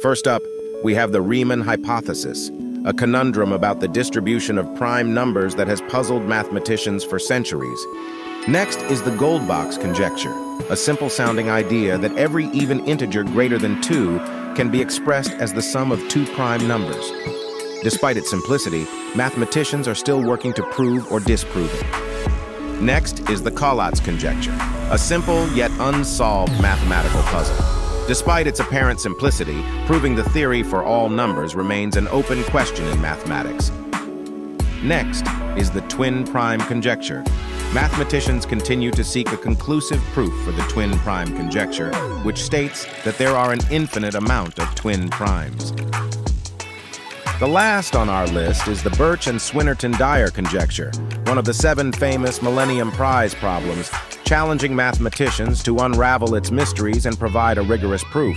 First up, we have the Riemann hypothesis, a conundrum about the distribution of prime numbers that has puzzled mathematicians for centuries. Next is the Goldbach's conjecture, a simple-sounding idea that every even integer greater than 2 can be expressed as the sum of two prime numbers. Despite its simplicity, mathematicians are still working to prove or disprove it. Next is the Collatz conjecture, a simple yet unsolved mathematical puzzle. Despite its apparent simplicity, proving the theory for all numbers remains an open question in mathematics. Next is the twin prime conjecture. Mathematicians continue to seek a conclusive proof for the twin prime conjecture, which states that there are an infinite amount of twin primes. The last on our list is the Birch and Swinnerton-Dyer conjecture, one of the seven famous Millennium Prize problems challenging mathematicians to unravel its mysteries and provide a rigorous proof.